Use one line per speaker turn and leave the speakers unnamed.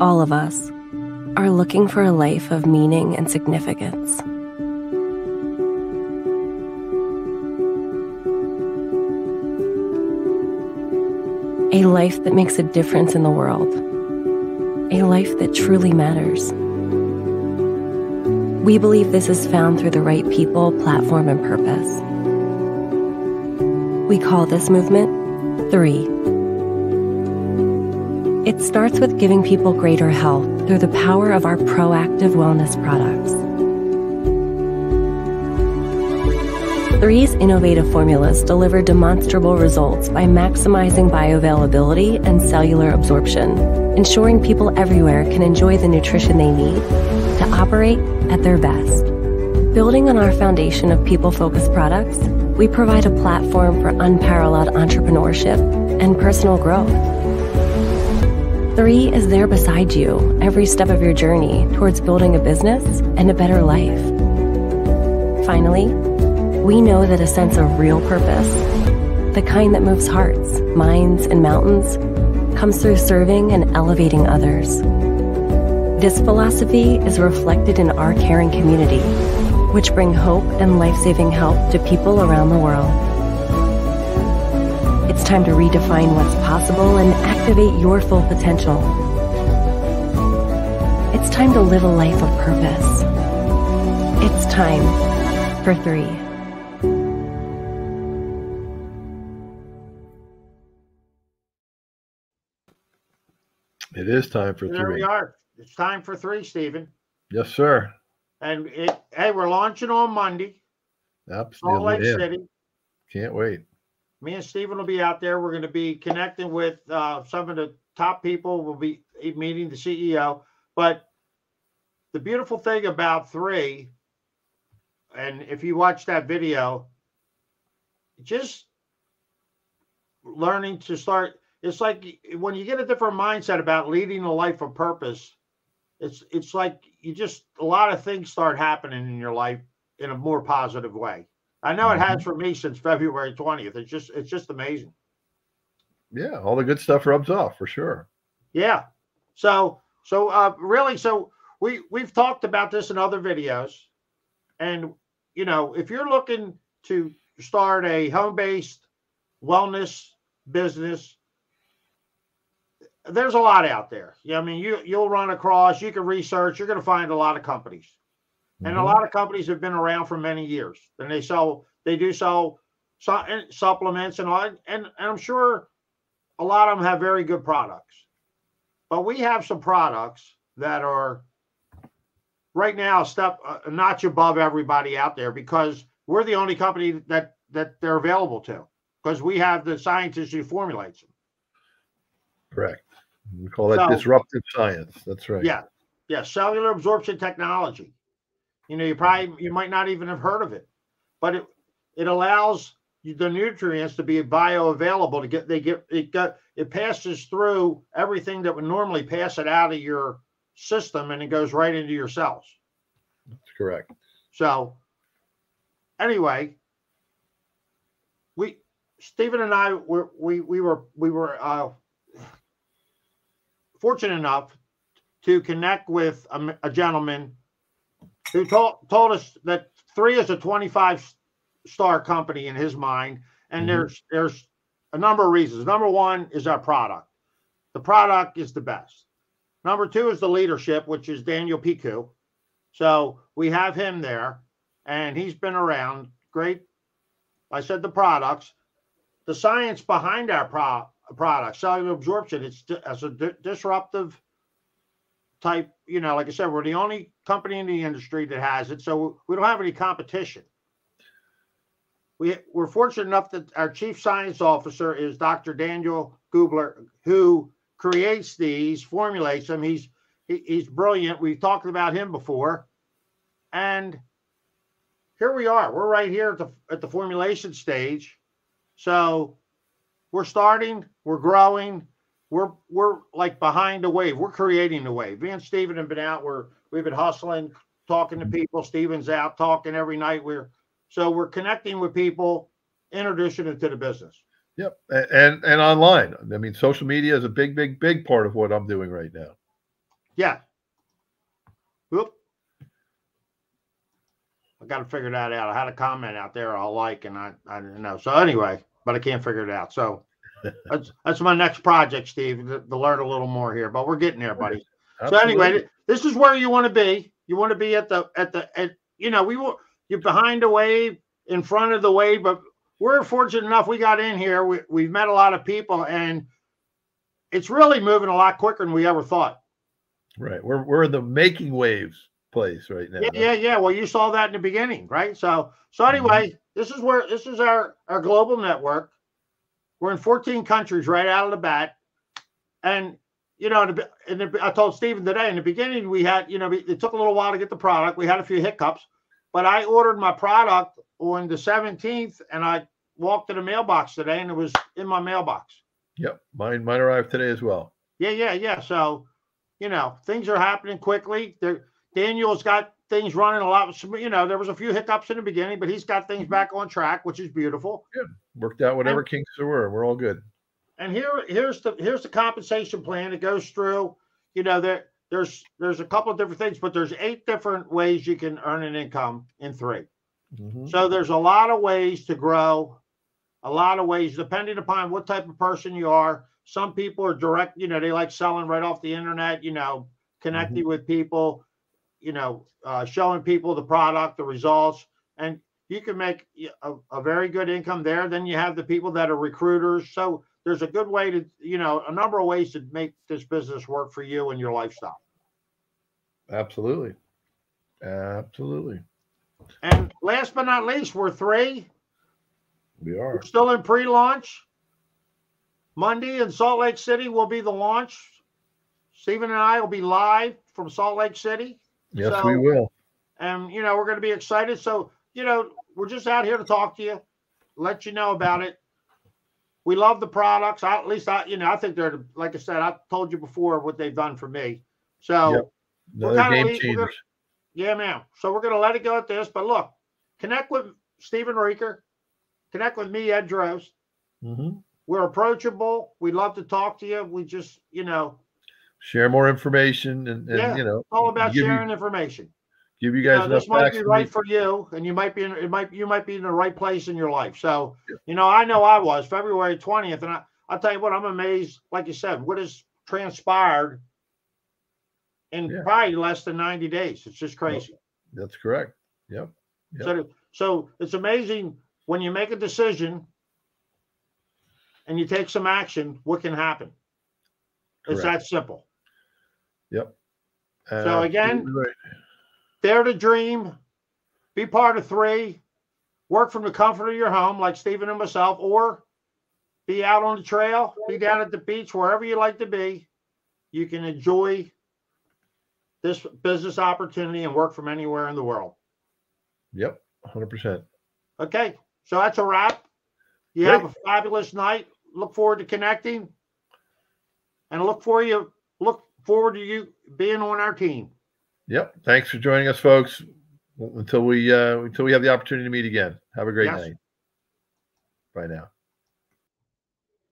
all of us, are looking for a life of meaning and significance. A life that makes a difference in the world. A life that truly matters. We believe this is found through the right people, platform, and purpose. We call this movement Three. It starts with giving people greater health through the power of our proactive wellness products. Three's innovative formulas deliver demonstrable results by maximizing bioavailability and cellular absorption, ensuring people everywhere can enjoy the nutrition they need to operate at their best. Building on our foundation of people focused products, we provide a platform for unparalleled entrepreneurship and personal growth. Three is there beside you every step of your journey towards building a business and a better life. Finally, we know that a sense of real purpose, the kind that moves hearts, minds, and mountains, comes through serving and elevating others. This philosophy is reflected in our caring community, which bring hope and life-saving help to people around the world. It's time to redefine what's possible and activate your full potential. It's time to live a life of purpose. It's time for three.
It is time for
There
three.
we are. It's time for three, Stephen.
Yes, sir.
And it, hey, we're launching on Monday, Salt Lake City.
Can't wait.
Me and Stephen will be out there. We're going to be connecting with uh, some of the top people. We'll be meeting the CEO. But the beautiful thing about three, and if you watch that video, just learning to start. It's like when you get a different mindset about leading a life of purpose. It's it's like you just a lot of things start happening in your life in a more positive way. I know it has for me since February 20th. It's just it's just amazing.
Yeah, all the good stuff rubs off for sure.
Yeah. So so uh really so we we've talked about this in other videos. And you know, if you're looking to start a home-based wellness business, there's a lot out there. Yeah, I mean, you you'll run across, you can research, you're going to find a lot of companies. And a
Mhm.
lot of companies have been around for many years. And they sell, they do sell su- and supplements and all. And, and I'm sure a lot of them have very good products. But we have some products that are right now a step a notch above everybody out there because we're the only company that that they're available to because we have the scientists who formulates them.
Correct. We call that
So-
disruptive science. That's right.
Yeah, yeah, cellular absorption technology. You know, you probably you might not even have heard of it, but it it allows you- the nutrients to be bioavailable to get they get it got it passes through everything that would normally pass it out of your system and it goes right into your cells.
That's correct.
So anyway, we Stephen and I were we we were we were uh, fortunate enough to connect with a gentleman who told told us that three is a 25 star company in his mind and
Mhm.
there's there's a number of reasons. Number one is our product. The product is the best. Number two is the leadership which is daniel piku. So we have him there and he's been around. Great. I said the products. The science behind our pro- product cellular absorption it's as a di- disruptive type you know like i said we're the only company in the industry that has it so we don't have any competition. We, we're fortunate enough that our chief science officer is dr daniel gubler who creates these formulates them. He's he, he's brilliant. We've talked about him before. And here we are. We're right here at the at the formulation stage. So we're starting we're growing we're we're like behind the wave we're creating the wave me and steven have been out we're we've been hustling talking to people steven's out talking every night we're so we're connecting with people introducing them to the business
Yep. And and online. I mean, social media is a big, big, big part of what I'm doing right now.
Yeah. Whoop. I got to figure that out. I had a comment out there I like, and I I didn't know. So anyway, but I can't figure it out. So that's that's my next project, Steve, to, to learn a little more here. But we're getting there, buddy. So anyway, this is where you want to be. You want to be at the at the at you know we were you're behind the wave, in front of the wave, but we're fortunate enough we got in here. We we've met a lot of people, and it's really moving a lot quicker than we ever thought.
Right, we're we're in the making waves place right now.
Yeah, yeah, yeah. Well, you saw that in the beginning, right? So so
Mm-hmm.
anyway, this is where this is our our global network. We're in 14 countries right out of the bat, and you know, in the, in the, I told Stephen today in the beginning we had, you know, it took a little while to get the product. We had a few hiccups, but I ordered my product on the 17th, and I walked to the mailbox today, and it was in my mailbox.
Yep, mine mine arrived today as well.
Yeah, yeah, yeah. So, you know, things are happening quickly. There, Daniel's got things running a lot. You know, there was a few hiccups in the beginning, but he's got things back on track, which is beautiful.
Yeah, Worked out whatever kinks there were. We're all good.
And here, here's the here's the compensation plan. It goes through. You know, there there's there's a couple of different things, but there's eight different ways you can earn an income in 3
Mhm.
So there's a lot of ways to grow, a lot of ways depending upon what type of person you are. Some people are direct, you know, they like selling right off the internet, you know, connecting with people, you know, uh, showing people the product, the results, and you can make a, a very good income there. Then you have the people that are recruiters. So there's a good way to, you know, a number of ways to make this business work for you and your lifestyle.
Absolutely, absolutely.
And last but not least, we're three.
We are.
We're still in pre-launch. Monday in Salt Lake City will be the launch. Stephen and I will be live from Salt Lake City.
Yes,
So-
we will.
And you know, we're going to be excited. So, you know, we're just out here to talk to you, let you know about it. We love the products. I, at least I, you know, I think they're like I said, I told you before what they've done for me. So
Yep.
we're
game
we're gonna- yeah, man. So we're gonna let it go at this. But look, connect with Stephen Reeker, connect with me, Ed Drost.
Mhm.
We're approachable. We'd love to talk to you. We just, you know,
Share more information and, and
Yeah,
you know,
it's all about sharing
you,
information.
give you
You
guys
know, this might be right for you, and you might be in it might you might be in the right place in your life. So,
Yeah.
you know, I know I was February 20th, and I I'll tell you what, I'm amazed, like you said, what has transpired in
Yeah.
probably less than 90 days. It's just crazy.
That's correct. Yep. Yep.
So, so it's amazing when you make a decision and you take some action, what can happen? It's that simple.
Yep.
So again-
right.
Dare to dream, be part of three, work from the comfort of your home, like Stephen and myself, or be out on the trail, be down at the beach, wherever you like to be. You can enjoy this business opportunity and work from anywhere in the world.
Yep. 100%.
Okay, so that's a wrap. You have a fabulous night. Look forward to connecting, and look for you. Look forward to you being on our team.
Yep. Thanks for joining us, folks. Until we uh until we have the opportunity to meet again. Have a great
Yes.
night. Bye now.